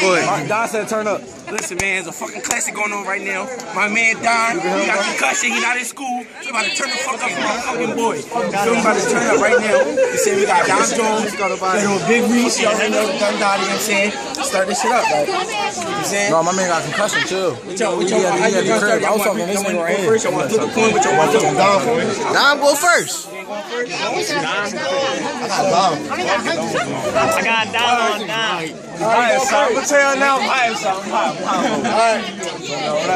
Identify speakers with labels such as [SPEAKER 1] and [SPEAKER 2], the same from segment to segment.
[SPEAKER 1] Go ahead.
[SPEAKER 2] Don said turn up.
[SPEAKER 3] Listen, man, there's a fucking classic going on right now. My man Don, he got concussion, he not in school. He about to turn the fuck up for my fucking boy. So he about to turn up right now. He said we got Dom Jonez, got a Big Reese, y'all already know Don Dottie, you know what I'm saying? Start this shit up, right? You know what I'm saying?
[SPEAKER 1] No, my man got concussion too.
[SPEAKER 3] What y'all, what y'all, how you gonna start? Y'all want to go first? Want to flip a coin, but y'all want to flip a Don
[SPEAKER 1] go first.
[SPEAKER 4] I got down on down.
[SPEAKER 2] Alright, so I'm gonna tell you now. Alright, so Alright.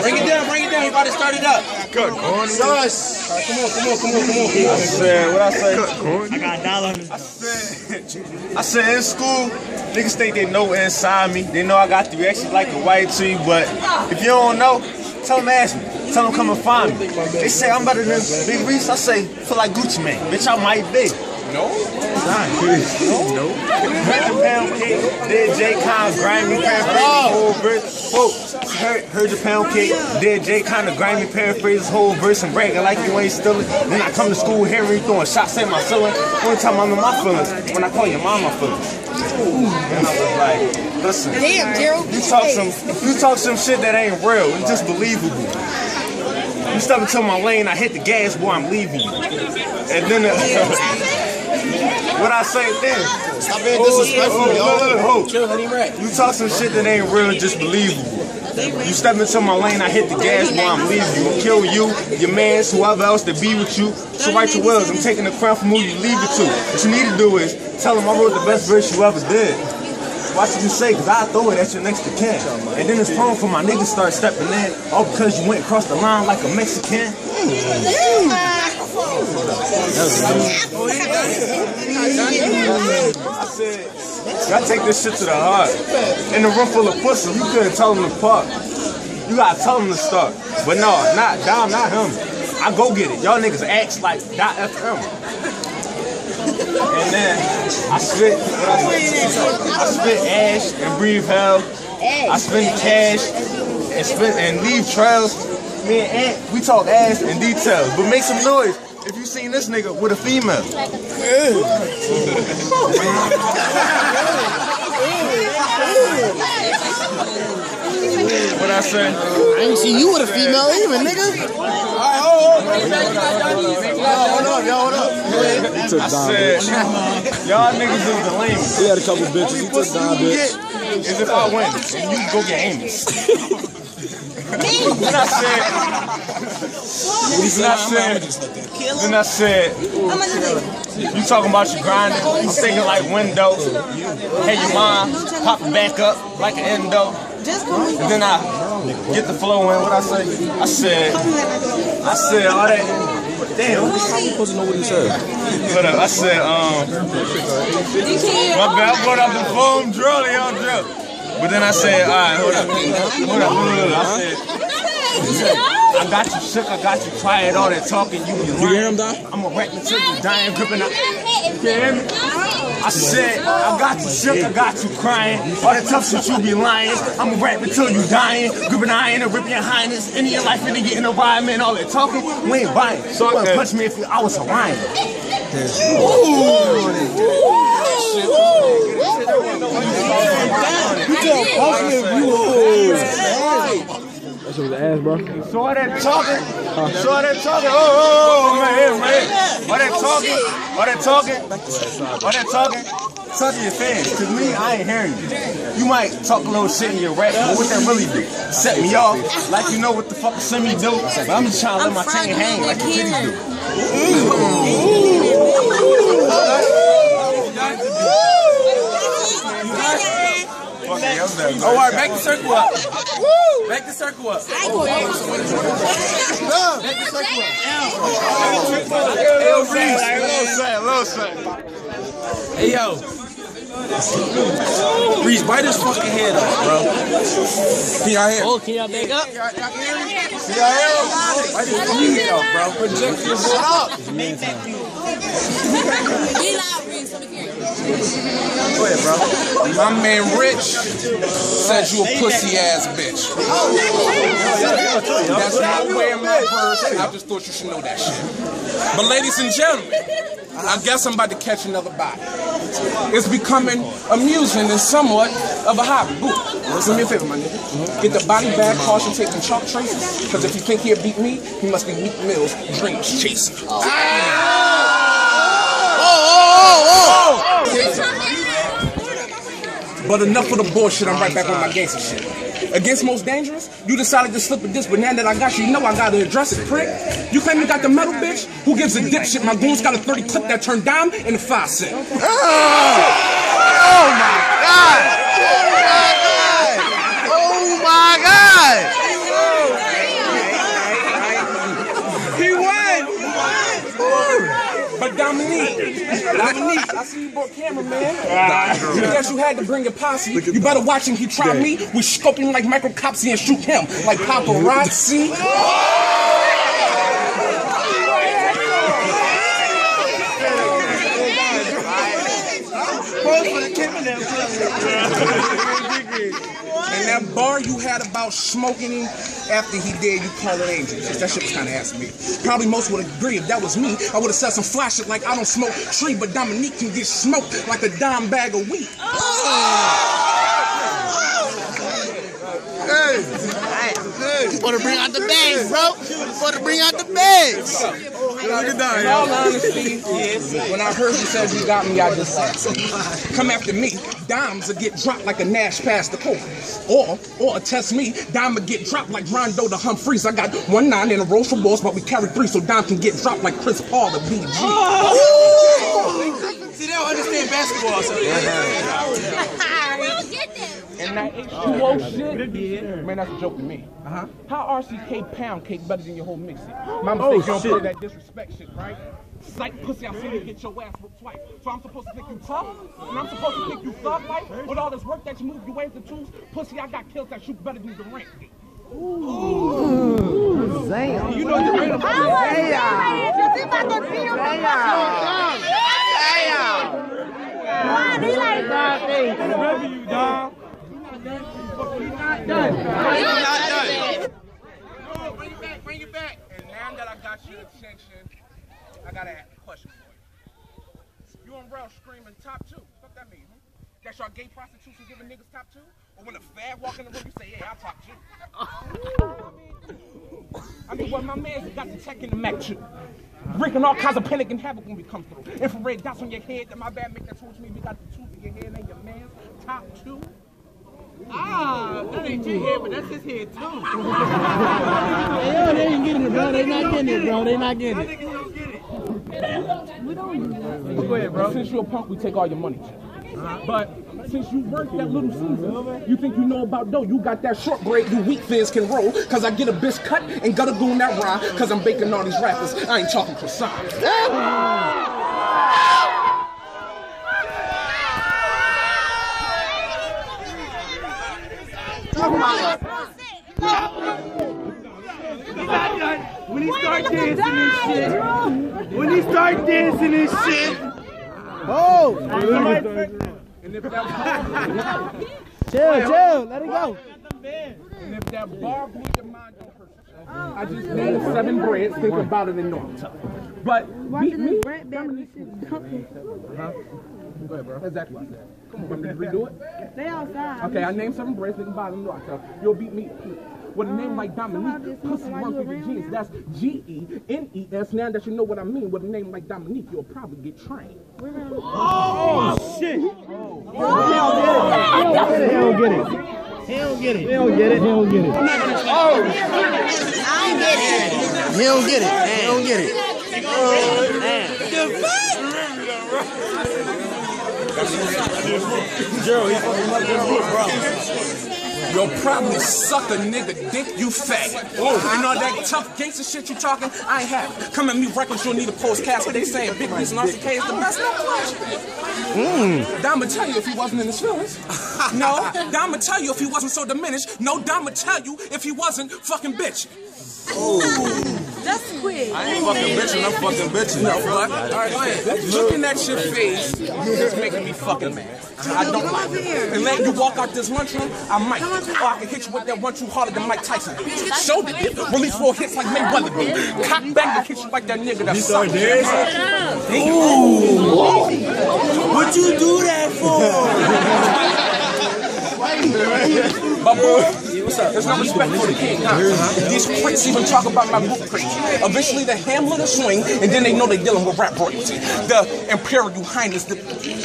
[SPEAKER 3] Bring it down, bring it down. He about to start it up.
[SPEAKER 2] Good corn. Sus.
[SPEAKER 3] Come on, come on, come on, come on.
[SPEAKER 2] I said, what I say?
[SPEAKER 4] I got down
[SPEAKER 2] I said, I said in school, niggas think they know inside me. They know I got the reaction like a white tree, but if you don't know, tell them ask me. Tell them come and find me. They say I'm better than Big Reese. I say, feel like Gucci Mane. Bitch, I might be. No. No. No. Heard the pound cake, did J. Conn's grimy paraphrase whole verse. Whoa. Heard, heard the pound cake, did J. Con the grimy paraphrase whole verse and bragging like you ain't stealing. Then I come to school hearing you throwing shots at my ceiling. One time I'm in my feelings when I call your mom my feelings. And I was like, listen.
[SPEAKER 5] Damn, Gerald.
[SPEAKER 2] You talk some you talk some shit that ain't real. It's just believable. You step into my lane, I hit the gas, boy, I'm leaving you. And then uh, what I say then?
[SPEAKER 1] Stop being disrespectful,
[SPEAKER 2] yo. You talk some shit that ain't real, just believable. You step into my lane, I hit the gas, boy, I'm leaving you. I'll kill you, your mans, whoever else that be with you. So write your wills, I'm taking the crown from who you leave it to. What you need to do is tell them I wrote the best verse you ever did. Watch what you say, cause I throw it at your next to kin. And then it's prone for my niggas start stepping in. Oh, All because you went across the line like a Mexican. I said, y'all take this shit to the heart. In a room full of pussy, you couldn't tell them to park. You gotta tell them to start. But no, not Dom, not him. I go get it. Y'all niggas act like FM. And then I spit, I spit ash and breathe hell. I spend cash and spit and leave trails. Me and Ant, we talk ass in details, but make some noise if you seen this nigga with a female. what I say?
[SPEAKER 1] I ain't see you with a female even, nigga.
[SPEAKER 2] Alright, hold on. Hold up, y'all, hold up. He I said, y'all niggas is the lamest.
[SPEAKER 1] He had a couple bitches. He took Dom,
[SPEAKER 2] you
[SPEAKER 1] bitch.
[SPEAKER 2] get is if I win and you go get Amos. then I said, then I said, then I said, you talking about your grinding, I'm thinking like window. Hey, your mom, pop it back up like an endo. And then I get the flow in. What I say? I said, I said all that. Damn,
[SPEAKER 1] How you supposed to know what he said?
[SPEAKER 2] Hold up, I said, um, my bad, I brought up the phone, drill, y'all drill. But then I said, all right, hold up, hold up, hold up. I said, I got you shook, I got you quiet, all that talking, you be
[SPEAKER 1] You hear him,
[SPEAKER 2] lying.
[SPEAKER 1] Dom?
[SPEAKER 2] I'm a wreck until you dying, gripping up. You hear me? I said, I got you shook, I got you crying. All that tough shit you be lying. I'm a rap until you dying. Gripping iron and ripping your highness. Any of your life finna get in a rhyme and all that talking, we ain't buying. So you wouldn't punch me if I was a lion.
[SPEAKER 1] That shit was ass, bro.
[SPEAKER 2] So all that talking, so all that talking, oh, oh, oh, man, man. All that talking, all that talking, all that talking, talk to your fans. Cause me, I ain't hearing you. You might talk a little shit in your rap, but what that really do? Set me off, like you know what the fuck a semi do. But I'm just trying to let my chain hang like the titties do.
[SPEAKER 3] Oh, all right, back the circle up. Back the circle up. Back the circle up.
[SPEAKER 2] Little sad, little sad.
[SPEAKER 3] Hey yo. Reese, bite his fucking head off, bro.
[SPEAKER 2] Can y'all hear?
[SPEAKER 4] Oh, can y'all back up?
[SPEAKER 2] Can y'all hear?
[SPEAKER 3] Bite his fucking head off, bro. Project your
[SPEAKER 2] Shut up.
[SPEAKER 3] Go ahead, bro.
[SPEAKER 6] My man Rich says you a pussy ass bitch. That's not where my purse. I just thought you should know that shit. But ladies and gentlemen, I guess I'm about to catch another body. It's becoming amusing and somewhat of a hobby. Do me a favor, my nigga. Get the body bag, caution tape, and chalk traces. Because if you think he'll beat me, he must be Meek Mill's dreams chasing. Ah! But enough of the bullshit, I'm right back on my gangster shit. Against most dangerous, you decided to slip with this, but now that I got you, you know I gotta address it, prick. You claim you got the metal, bitch? Who gives a dipshit? My goons got a 30 clip that turned down in a 5 cent.
[SPEAKER 2] Oh ah my god! Oh my god!
[SPEAKER 3] He won.
[SPEAKER 6] But Dominique, Dominique, I see you brought cameraman. You guess you had to bring your posse. You better watch him. He try me. We scope him like Michael Copsy and shoot him like paparazzi. And that bar you had about smoking him after he did, you call it angel. That shit was kind of ass to me. Probably most would agree if that was me. I would have said some flash shit like I don't smoke tree, but Dominique can get smoked like a dime bag of wheat.
[SPEAKER 1] Want to bring out the bags, bro? Want to bring out the bags?
[SPEAKER 6] In all honesty, when I heard you said you got me, I just laughed. Come after me, dimes will get dropped like a Nash past the court. Or, or test me, dime will get dropped like Rondo to Humphries. I got one nine in a row for balls, but we carry three, so dime can get dropped like Chris Paul to oh! BG.
[SPEAKER 3] See, they don't understand basketball. So
[SPEAKER 6] And that H2O shit, man, that's a joke to me. Uh-huh. How RCK pound cake better than your whole mix it? My mistake, you don't play that disrespect shit, right? Psych pussy, I seen you get your ass whooped twice. So I'm supposed to pick you tough? And I'm supposed to pick you thug life? With all this work that you move, you wave the tools? Pussy, I got kills that shoot better than the rank.
[SPEAKER 3] you know the random.
[SPEAKER 6] No, bring it back, bring it back. And now that I got your attention, I gotta ask a question for you. You and Ralph screaming top two. What that mean? Huh? That's your gay prostitution giving niggas top two? Or when a fag walk in the room, you say, yeah, I'll top two. I mean, well, my man's got the tech in the Mac too. Wreaking all kinds of panic and havoc when we come through. Infrared dots on your head, that my bad make that towards me. We got the tooth in your head and your man's top two.
[SPEAKER 3] Ah, that ain't your head, but that's his head too.
[SPEAKER 1] Yo, they ain't getting it, bro. They not getting it, bro. They not getting it. We don't.
[SPEAKER 6] Go ahead, bro. Since you're a punk, we take all your money. But since you worked that little season, you think you know about dough. You got that short grade, you weak fins can roll. Cause I get a bitch cut and gotta go in that rye. Cause I'm baking all these rappers. I ain't talking croissant.
[SPEAKER 3] When he start dancing and shit. When he start dancing and shit.
[SPEAKER 1] Oh,
[SPEAKER 6] And if that,
[SPEAKER 1] chill, chill. Let it go.
[SPEAKER 6] and if that bar blew your mind, don't hurt yourself. I just named seven breads, think about it in normal time. But beat me. Go ahead, bro. Exactly what I said. Come on, want me to redo it?
[SPEAKER 5] They outside.
[SPEAKER 6] Okay, I named seven breads, think about it in normal time. You'll beat me. With a name like Dominique, pussy run through your jeans. That's G E N E S. Now that you know what I mean, with a name like Dominique, you'll probably get trained. Oh, oh shit!
[SPEAKER 1] He don't get it. He don't get it. He don't get it. He don't get it. He don't get it. He don't get it. He don't get it.
[SPEAKER 6] You'll probably suck a nigga dick, you fat. Oh, and all that tough gangster shit you talking, I ain't have. it. Come at me reckless, you'll need a post cast. They saying Big Reason RCK is the best. No question. Hmm. Dama tell you if he wasn't in his feelings. No, Dama tell you if he wasn't so diminished. No, Dama tell you if he wasn't fucking bitch. Oh.
[SPEAKER 5] Just quick.
[SPEAKER 2] I ain't fucking bitching, I'm fucking bitching.
[SPEAKER 6] No, but, all right, go ahead. Looking at your face, it's making me fucking mad. I don't like it. And let you walk out this lunchroom, I might. Or I can hit you with that one too harder than Mike Tyson. Shoulder dip, release four hits like Mayweather did. Cock back and hit you like that nigga that sucked.
[SPEAKER 3] What you do that for?
[SPEAKER 6] My boy, there's no respect for the king. Huh? These critics even talk about my book crate. Eventually, the Hamlet will swing, and then they know they're dealing with rap royalty. The Imperial Highness, the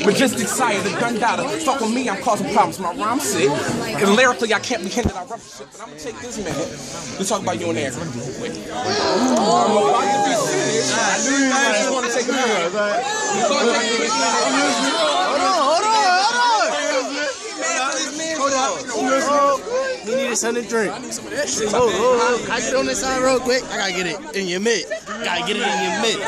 [SPEAKER 6] majestic sire, the Gundada. Fuck with me, I'm causing problems. My rhyme's sick. And lyrically, I can't be hindered. I rough shit. But I'm gonna take this minute to talk about you and Aaron. I'm about to be finished. I knew you guys want to take a minute.
[SPEAKER 1] Hold on, hold on, hold on. Hold up. He need something to drink. I need Oh, oh, oh. Can I get on this side real quick? I gotta get it in your mitt. Gotta get it in your mitt.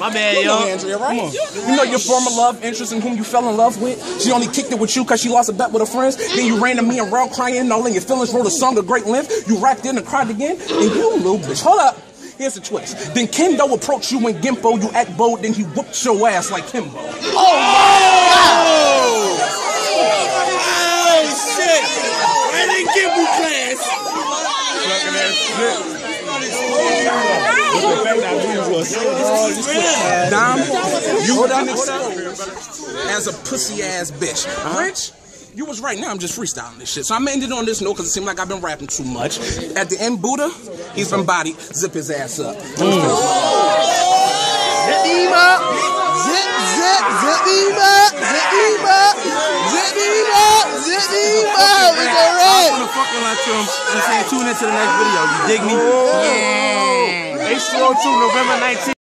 [SPEAKER 1] My bad,
[SPEAKER 6] Come on,
[SPEAKER 1] yo.
[SPEAKER 6] Andrea, right? You know your former love interest and whom you fell in love with? She only kicked it with you because she lost a bet with her friends. Then you ran to me and rail crying, all in your feelings, wrote a song of great length. You rapped in and cried again, and you little bitch. Hold up. Here's the twist. Then Kendo approached you in Gimpo, you act bold, then he whooped your ass like Kimbo.
[SPEAKER 1] Oh, I
[SPEAKER 6] Dom, you as a pussy ass bitch. Rich, you was right now. I'm just freestyling this shit. So I'm ending on this note because it seemed like I've been rapping too much. At the end, Buddha, he's been body. Zip his ass up.
[SPEAKER 1] Zip him up. Zip, zip, zip him up. Zip him up. Zip him up. Zip him up. It's all right.
[SPEAKER 3] Fucking like you. I'm saying tune into the next video. You dig me?
[SPEAKER 2] H2O2, November 19th.